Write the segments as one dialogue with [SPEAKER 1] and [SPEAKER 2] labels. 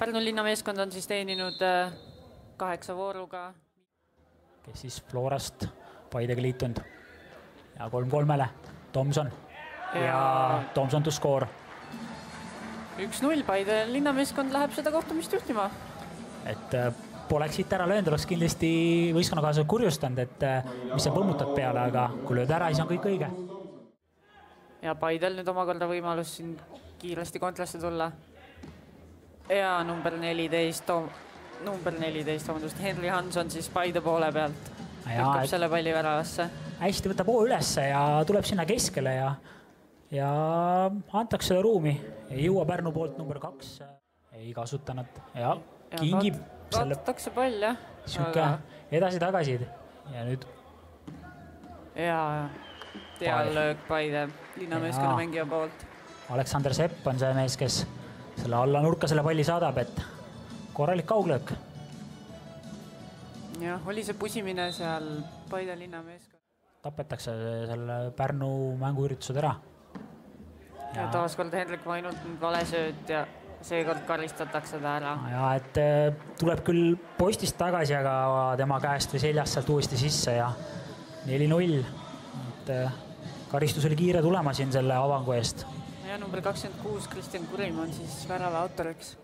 [SPEAKER 1] Pärnu linnameeskond on siis teeninud äh, kaheksa vooruga.
[SPEAKER 2] kes siis Florast Paidega liitunud ja kolm kolmele, Tomson ja, ja Tomson to score.
[SPEAKER 1] üks-null, Paide linnameeskond läheb seda kohtumist juhtima.
[SPEAKER 2] et äh, poleks siit ära löönud, oleks kindlasti võistkonnakaaslased kurjustanud, et äh, mis sa põmmutad peale, aga kui lööd ära, siis on kõik õige.
[SPEAKER 1] ja Paidel nüüd omakorda võimalus siin kiiresti kontrasse tulla. Ja number neliteist, number neliteist, vabandust, Henri Hanson siis Paide poole pealt. lükkab selle palli väravasse.
[SPEAKER 2] hästi võtab hoo ülesse ja tuleb sinna keskele ja, ja antakse selle ruumi. ei jõua Pärnu poolt number kaks, ei kasutanud ja, ja kingib
[SPEAKER 1] selle. vaadatakse pall jah.
[SPEAKER 2] sihuke aga... edasi-tagasi ja nüüd.
[SPEAKER 1] ja, hea löök Paide linnameeskonna mängija poolt.
[SPEAKER 2] Aleksander Sepp on see mees, kes selle alla nurka selle palli saadab, et korralik kauglöök.
[SPEAKER 1] jah, oli see pusimine seal Paide linnameeskonna.
[SPEAKER 2] tapetakse selle Pärnu mänguüritused ära.
[SPEAKER 1] ja, ja taaskord Hendrik Vainult valesööt ja seekord karistatakse ta ära.
[SPEAKER 2] ja et äh, tuleb küll postist tagasi, aga tema käest või seljast sealt uuesti sisse ja neli-null. et äh, karistus oli kiire tulema siin selle avangu eest.
[SPEAKER 1] Ja number kakskümmend kuus, Kristjan Kurim on siis värava autoriks.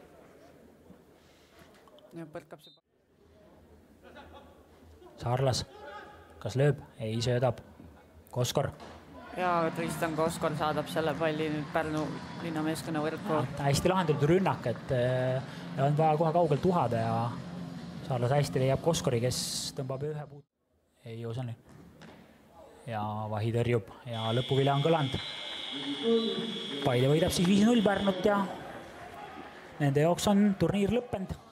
[SPEAKER 1] ja põrkab see.
[SPEAKER 2] Saarlas, kas lööb? ei, söödab. Koskor
[SPEAKER 1] ja Tristan Koskor saadab selle palli nüüd Pärnu linnameeskonna võrku.
[SPEAKER 2] hästi lahendatud rünnak, et äh, on vaja kohe kaugelt uhada ja Saarlas hästi leiab Koskori, kes tõmbab ühe puut-, ei Osani. ja Vahi tõrjub ja lõpuvile on kõlanud. Paide võidab siis viis-null Pärnut ja nende jaoks on turniir lõppenud